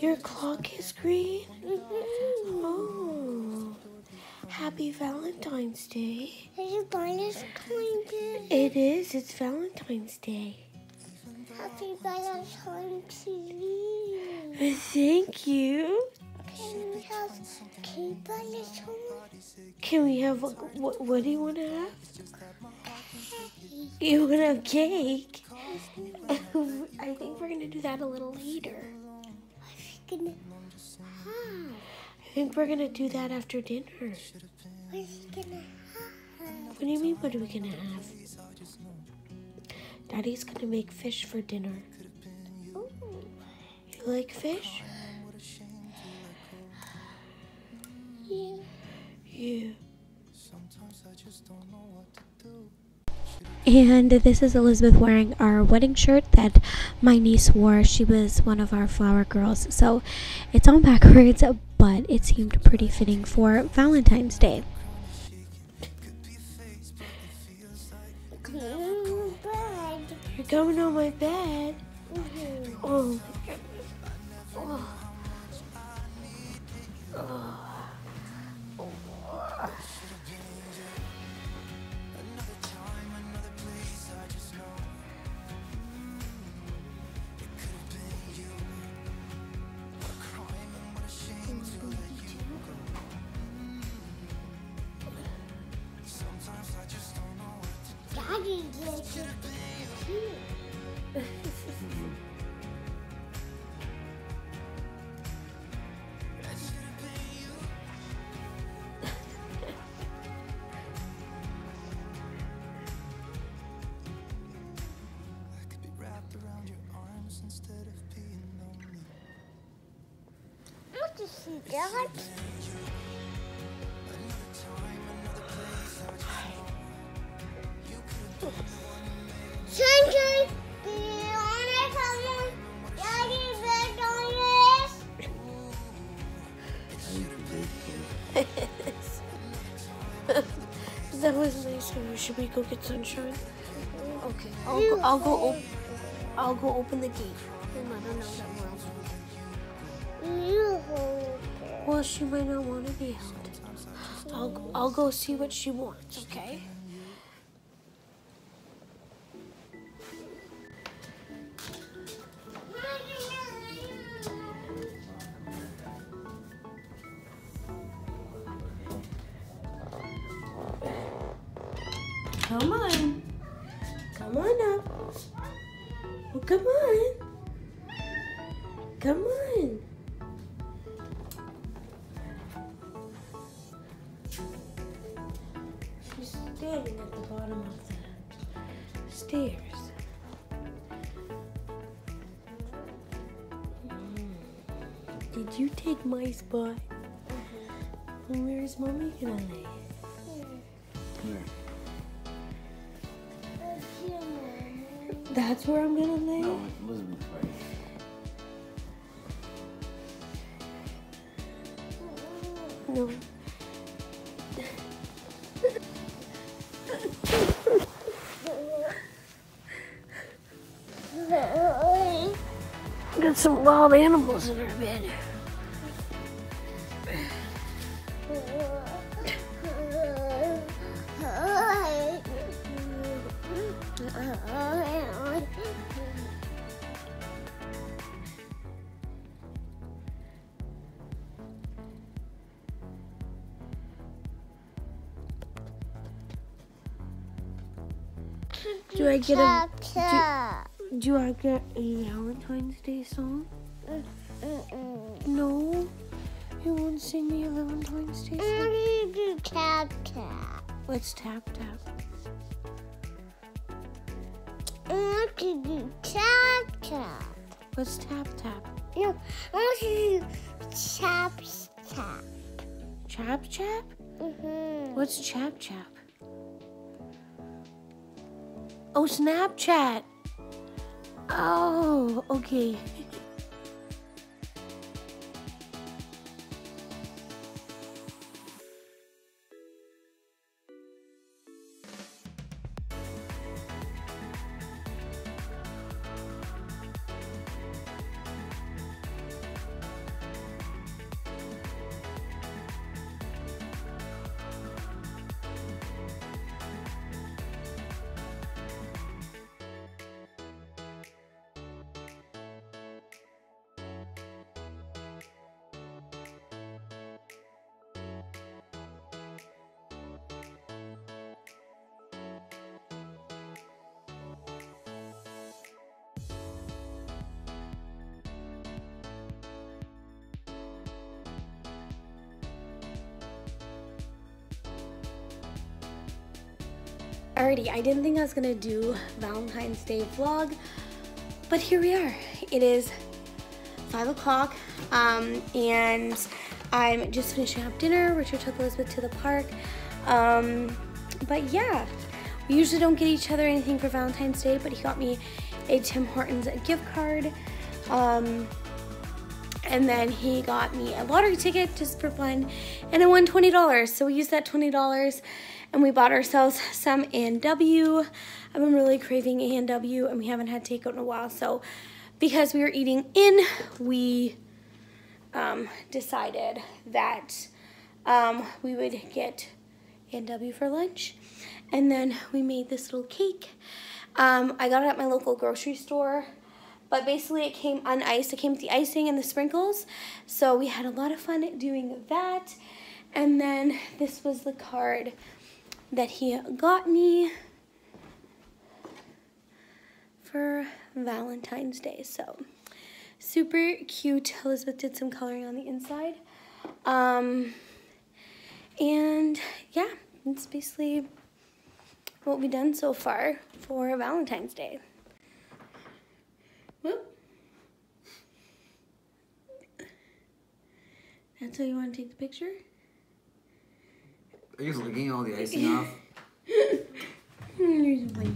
Your clock is green? Oh. Happy Valentine's Day. It's Valentine's Day. It is. It's Valentine's Day. Happy Valentine's Day. Thank you. Can we have cake Valentine's? Can we have what? What do you want to have? You want to have cake? I think we're gonna do that a little later. Gonna have? I think we're gonna do that after dinner. Have? What do you mean? What are we gonna have? Daddy's gonna make fish for dinner. Ooh. You like fish? Yeah. Yeah. And this is Elizabeth wearing our wedding shirt that my niece wore. She was one of our flower girls. So it's on backwards, but it seemed pretty fitting for Valentine's Day. You're coming on my bed. Mhm. Oh. my goodness. Oh. What to see that? Sunshine, Should we go get sunshine? Okay. I'll go. I'll go. Op- I'll go open the gate. Your mother knows that well. You hold it. Well, she might not want to be held. I'll. I'll go see what she wants. Okay. Come on. Come on. She's standing at the bottom of the stairs. Mm. Did you take my spot? Where's mommy gonna lay? Here. That's where I'm gonna lay? No, Elizabeth, right? No. Got some wild animals in her bed. Do I get a Tap, do I get a Valentine's Day song? No. You won't sing me a Valentine's Day song? I song? want to do tap tap. Let's tap tap. I want to do tap tap. Let's tap tap. No, I want to do tap tap. Chap chap? Mm-hmm. What's chap chap? Oh, Snapchat. Oh, okay. Alrighty, I didn't think I was gonna do Valentine's Day vlog, but here we are. It is five o'clock, um, and I'm just finishing up dinner. Richard took Elizabeth to the park. Um, but yeah, we usually don't get each other anything for Valentine's Day, but he got me a Tim Hortons gift card. Um, and then he got me a lottery ticket just for fun, and I won $20. So we used that $20 and we bought ourselves some A&W. I've been really craving A&W and we haven't had takeout in a while. So because we were eating in, we um, decided that um, we would get A&W for lunch. And then we made this little cake. Um, I got it at my local grocery store. But basically it came uniced. It came with the icing and the sprinkles. So we had a lot of fun doing that. And then this was the card that he got me for Valentine's Day. So super cute. Elizabeth did some coloring on the inside. Um, and yeah, that's basically what we've done so far for Valentine's Day. Whoop. That's how you want to take the picture? Are you licking all the icing off? Here's a plate.